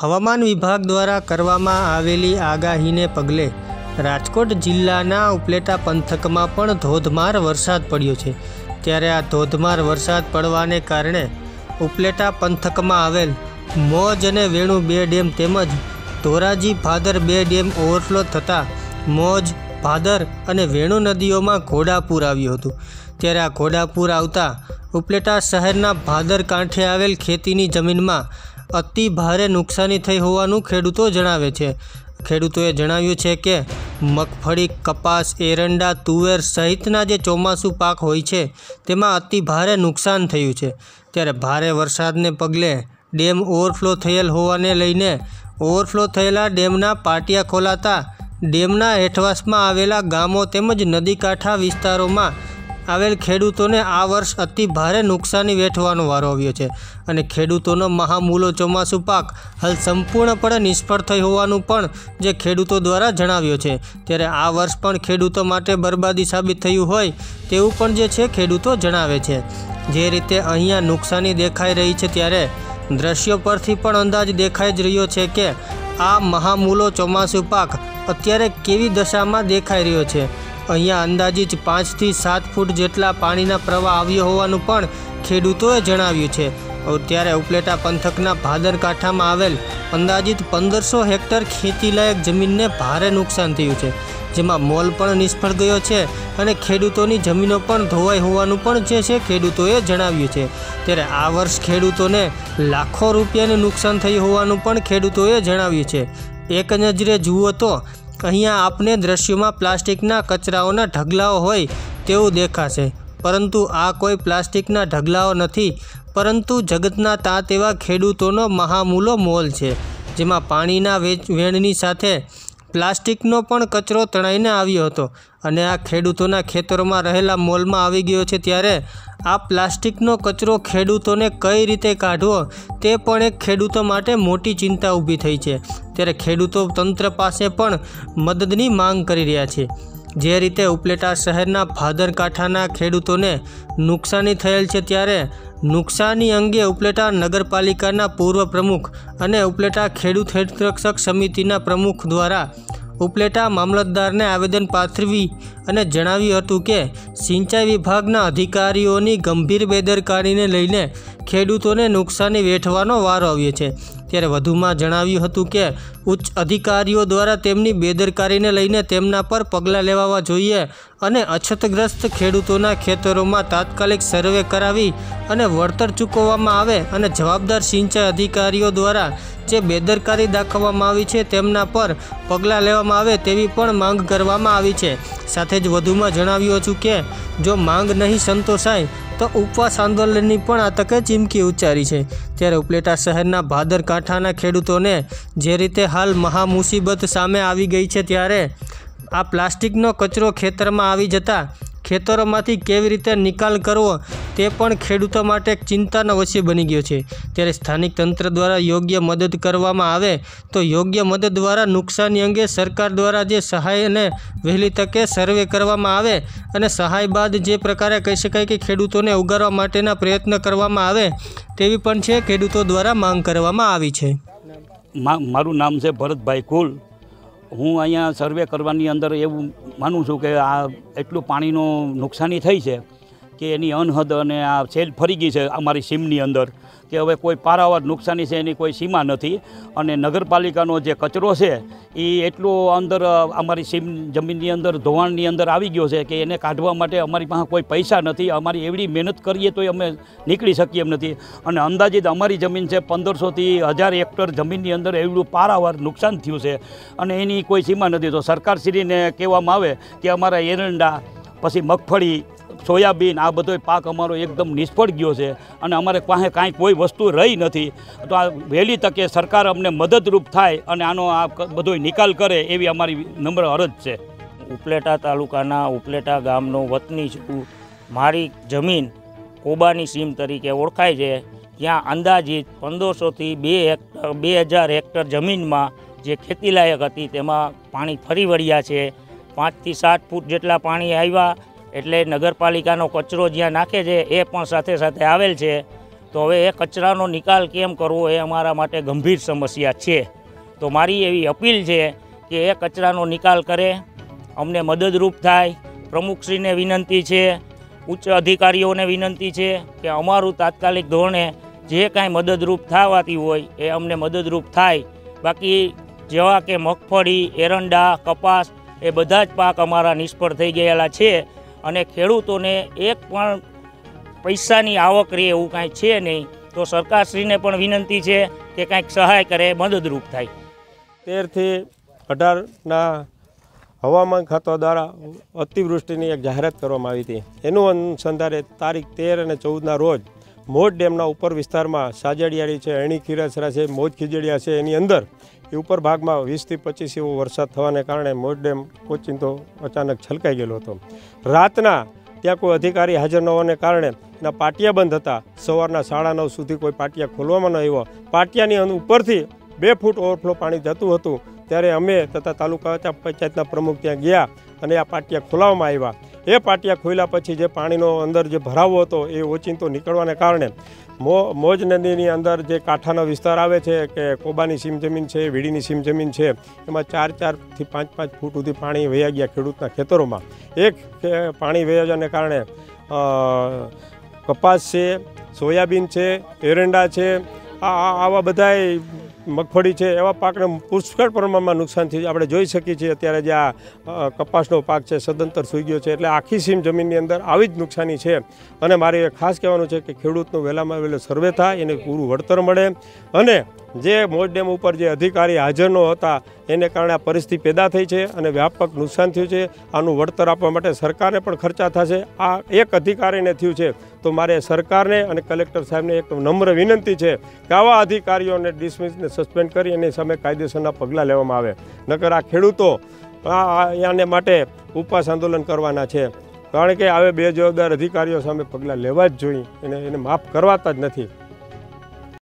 હવામાન વિભાગ દ્વારા કરવામાં આવેલી આગાહીને પગલે રાજકોટ જિલ્લાના ઉપલેટા પંથકમાં પણ ધોધમાર વરસાદ પડ્યો છે. ત્યારે આ ધોધમાર વરસાદ પડવાને કારણે ઉપલેટા પંથકમાં આવેલ મોજ અને વેણુ બે ડેમ તેમજ ધોરાજી ભાદર બે ડેમ ઓવરફ્લો થતાં મોજ, ભાદર અને વેણુ નદીઓમાં ઘોડાપૂર આવ્યું હતું. ત્યારે આ ઘોડાપૂર આવતા ઉપલેટા શહેરના ભાદર કાંઠે આવેલ ખેતીની જમીનમાં અતિ ભારે નુકસાની થઈ હોવાનું ખેડૂતો જણાવે છે. ખેડૂતોએ જણાવ્યું છે કે, મગફળી, કપાસ, એરંડા, તુવેર સહિતના જે ચોમાસું પાક હોય છે, તેમાં અતિ ભારે નુકસાન થયું છે. ત્યારે ભારે વરસાદને પગલે ડેમ ઓવરફ્લો થયેલ હોવાને લઈને ઓવરફ્લો થયેલા ડેમના પાટિયા ખોલાતા ડેમના હેઠવાસમાં આવેલા ગામો તેમજ નદી કાંઠા વિસ્તારોમાં આવેલ ખેડૂતોને આ વર્ષ અતિ ભારે નુકસાની વેઠવાનો વારો આવ્યો છે અને ખેડૂતોનો મહામૂલો ચોમાસું પાક હાલ સંપૂર્ણપણે નિષ્ફળ થઈ હોવાનું પણ જે ખેડૂતો દ્વારા જણાવ્યો છે. ત્યારે આ વર્ષ પણ ખેડૂતો માટે બરબાદી સાબિત થયું હોય તેવું પણ જે છે ખેડૂતો જણાવે છે. જે રીતે અહીંયા નુકસાની દેખાઈ રહી છે ત્યારે દ્રશ્યો પરથી પણ અંદાજ દેખાઈ જ રહ્યો છે કે આ મહામૂલો ચોમાસું પાક અત્યારે કેવી દશામાં દેખાઈ રહ્યો છે. અહીંયા અંદાજિત પાંચથી સાત ફૂટ જેટલા પાણીના પ્રવાહ આવ્યો હોવાનું પણ ખેડૂતોએ જણાવ્યું છે. ત્યારે ઉપલેટા પંથકના ભાદર કાંઠામાં આવેલ અંદાજિત પંદરસો હેક્ટર ખેતીલાયક જમીનને ભારે નુકસાન થયું છે. જેમાં મોલ પણ નિષ્ફળ ગયો છે અને ખેડૂતોની જમીનો પણ ધોવાઈ હોવાનું પણ જે છે ખેડૂતોએ જણાવ્યું છે. ત્યારે આ વર્ષ ખેડૂતોને લાખો રૂપિયાનું નુકસાન થયું હોવાનું પણ ખેડૂતોએ જણાવ્યું છે. એક નજરે જુઓ તો અહીંયા આપને દ્રશ્યોમાં પ્લાસ્ટિકના કચરાઓના ઢગલાઓ હોય તેવું દેખાશે. પરંતુ આ કોઈ પ્લાસ્ટિકના ઢગલાઓ નથી, પરંતુ જગતના તાત એવા ખેડૂતોનો મહામૂલો મોલ છે, જેમાં પાણીના વેણની સાથે પ્લાસ્ટિકનો પણ કચરો તણાઈને આવ્યો હતો અને આ ખેડૂતોના ખેતરોમાં રહેલા મોલમાં આવી ગયો છે ત્યારે આ પ્લાસ્ટિકનો કચરો ખેડૂતોને કઈ રીતે કાઢવો તે પણ એક ખેડૂતો માટે મોટી ચિંતા ઊભી થઈ છે. ત્યારે ખેડૂતો તંત્ર પાસે પણ મદદની માંગ કરી રહ્યા છે. જે રીતે ઉપલેટા શહેરના ભાદરકાંઠાના ખેડૂતોને નુકસાની થયેલ છે ત્યારે નુકસાની અંગે ઉપલેટા નગરપાલિકાના પૂર્વ પ્રમુખ અને ઉપલેટા ખેડૂત હિતરક્ષક સમિતિના પ્રમુખ દ્વારા ઉપલેટા મામલતદારને આવેદન પાથરવી અને જણાવ્યું હતું કે સિંચાઈ વિભાગના અધિકારીઓની ગંભીર બેદરકારીને લઈને ખેડૂતોને નુકસાની વેઠવાનો વારો આવ્યો છે. ત્યારે વધુમાં જણાવ્યું હતું કે, ઉચ્ચ અધિકારીઓ દ્વારા તેમની બેદરકારીને લઈને તેમના પર પગલાં લેવા જોઈએ અને અછતગ્રસ્ત ખેડૂતોના ખેતરોમાં તાત્કાલિક સર્વે કરાવી અને વળતર ચૂકવવામાં આવે અને જવાબદાર સિંચાઈ અધિકારીઓ દ્વારા જે બેદરકારી દાખવવામાં આવી છે તેમના પર પગલાં લેવામાં આવે તેવી પણ માંગ કરવામાં આવી છે. સાથે જ વધુમાં જણાવ્યું હતું કે, જો માંગ નહીં સંતોષાય, તો ઉપવાસ આંદોલનની પણ આ તકે ચીમકી ઉચ્ચારી છે. ત્યારે ઉપલેટા શહેરના ભાદર કાંઠાના ખેડૂતોને જે રીતે હાલ મહામુસીબત સામે આવી ગઈ છે ત્યારે આ પ્લાસ્ટિકનો કચરો ખેતરમાં આવી જતા ખેતરોમાંથી કેવી રીતે નિકાલ કરવો તે પણ ખેડૂતો માટે એક ચિંતાનો વિષય બની ગયો છે. ત્યારે સ્થાનિક તંત્ર દ્વારા યોગ્ય મદદ કરવામાં આવે તો યોગ્ય મદદ દ્વારા નુકસાની અંગે સરકાર દ્વારા જે સહાય અને વહેલી તકે સર્વે કરવામાં આવે અને સહાય બાદ જે પ્રકારે કહી શકાય કે ખેડૂતોને ઉગારવા માટેના પ્રયત્ન કરવામાં આવે તેવી પણ છે ખેડૂતો દ્વારા માંગ કરવામાં આવી છે. મારું નામ છે ભરતભાઈ કુલ. હું અહીંયા સર્વે કરવાની અંદર એવું માનું છું કે આ એટલું પાણીનું નુકસાની થઈ છે. કે એની અનહદ અને આ સેલ ફરી ગઈ છે અમારી સીમની અંદર, કે હવે કોઈ પારાવાર નુકસાની છે એની કોઈ સીમા નથી. અને નગરપાલિકાનો જે કચરો છે, એ એટલો અંદર અમારી સીમ જમીનની અંદર, ધોવાણની અંદર આવી ગયો છે કે એને કાઢવા માટે અમારી પાસે કોઈ પૈસા નથી. અમારી એવડી મહેનત કરીએ તોય અમે નીકળી શકીએ એમ નથી. અને અંદાજિત અમારી જમીન છે પંદરસોથી હજાર હેક્ટર જમીનની અંદર એવડું પારાવાર નુકસાન થયું છે. અને એની કોઈ સીમા નથી. તો સરકારશ્રીને કહેવામાં આવે કે અમારા એરંડા, પછી મગફળી સોયાબીન, આ બધો પાક અમારો એકદમ નિષ્ફળ ગયો છે અને અમારે પાસે કાંઈ કોઈ વસ્તુ રહી નથી. તો આ વહેલી તકે સરકાર અમને મદદરૂપ થાય અને આનો આ બધો નિકાલ કરે એવી અમારી નમ્ર અરજ છે. ઉપલેટા તાલુકાના ઉપલેટા ગામનો વતની મારી જમીન કોબાની સીમ તરીકે ઓળખાય છે. ત્યાં અંદાજિત પંદરસોથી બે હેક્ટર, બે હજાર હેક્ટર જમીનમાં જે ખેતીલાયક હતી તેમાં પાણી ફરી વળ્યા છે. પાંચથી સાત ફૂટ જેટલા પાણી આવ્યા. એટલે નગરપાલિકાનો કચરો જ્યાં નાખે છે, એ પણ સાથે સાથે આવેલ છે. તો હવે એ કચરાનો નિકાલ કેમ કરવો એ અમારા માટે ગંભીર સમસ્યા છે. તો મારી એવી અપીલ છે કે એ કચરાનો નિકાલ કરે, અમને મદદરૂપ થાય. પ્રમુખશ્રીને વિનંતી છે, ઉચ્ચ અધિકારીઓને વિનંતી છે કે અમારું તાત્કાલિક ધોરણે જે કાંઈ મદદરૂપ થવાતી હોય એ અમને મદદરૂપ થાય. બાકી જેવા કે મગફળી, એરંડા, કપાસ એ બધા જ પાક અમારા નિષ્ફળ થઈ ગયેલા છે. અને ખેડૂતોને એક પણ પૈસાની આવક રહે એવું કાંઈ છે નહીં, તો સરકારશ્રીને પણ વિનંતી છે કે કાંઈક સહાય કરે, મદદરૂપ થાય. તેરથી અઢારના હવામાન ખાતા દ્વારા અતિવૃષ્ટિની એક જાહેરાત કરવામાં આવી હતી. એનું અનુસંધાને તારીખ તેર અને ચૌદના રોજ મોજ ડેમના ઉપર વિસ્તારમાં સાજડિયાળી છે અણી ખીરસરા છે, મોજ ખીજડીયા છે, એની અંદર એ ઉપર ભાગમાં વીસથી પચીસ એવો વરસાદ થવાને કારણે મોજ ડેમ ઓચિંતો અચાનક છલકાઈ ગયેલો હતો. રાતના ત્યાં કોઈ અધિકારી હાજર ન હોવાને કારણે એના પાટિયા બંધ હતા. સવારના સાડા નવ સુધી કોઈ પાટિયા ખોલવામાં ન આવ્યો. પાટિયાની ઉપરથી બે ફૂટ ઓવરફ્લો પાણી જતું હતું. ત્યારે અમે તથા તાલુકા પંચાયતના પ્રમુખ ત્યાં ગયા અને આ પાટિયા ખોલાવવામાં આવ્યા. એ પાટિયા ખોલ્યા પછી જે પાણીનો અંદર જે ભરાવો હતો એ ઓચિંતો નીકળવાને કારણે મોજ નદીની અંદર જે કાંઠાનો વિસ્તાર આવે છે, કે કોબાની સીમ જમીન છે, વીડીની સીમ જમીન છે, એમાં ચાર ચારથી પાંચ પાંચ ફૂટ સુધી પાણી વહ્યા ગયા ખેડૂતના ખેતરોમાં. એક પાણી વહ્યા જવાને કારણે કપાસ છે, સોયાબીન છે, એરંડા છે આ- આવા બધાય મગફળી છે, એવા પાકને પુષ્કળ પ્રમાણમાં નુકસાન થયું આપણે જોઈ શકીએ છીએ અત્યારે જે આ કપાસનો પાક છે, સદંતર સૂઈ ગયો છે. એટલે આખી સીમ જમીનની અંદર આવી જ નુકસાની છે. અને મારે ખાસ કહેવાનું છે કે ખેડૂતનું વહેલામાં વહેલો સર્વે થાય, એને પૂરું વળતર મળે. અને જે મોજ ડેમ ઉપર જે અધિકારી હાજર ન હતા, એને કારણે આ પરિસ્થિતિ પેદા થઈ છે અને વ્યાપક નુકસાન થયું છે. આનું વળતર આપવા માટે સરકારને પણ ખર્ચા થશે. આ એક અધિકારીને થયું છે. તો મારે સરકારને અને કલેક્ટર સાહેબને એક નમ્ર વિનંતી છે કે આવા અધિકારીઓને ડિસમિસને સસ્પેન્ડ કરી એની સામે કાયદેસરના પગલાં લેવામાં આવે. નકર આ ખેડૂતો આને માટે ઉપવાસ આંદોલન કરવાના છે. કારણ કે હવે બે જવાબદાર અધિકારીઓ સામે પગલાં લેવા જ જોઈએ. એને એને માફ કરવાતા જ નથી.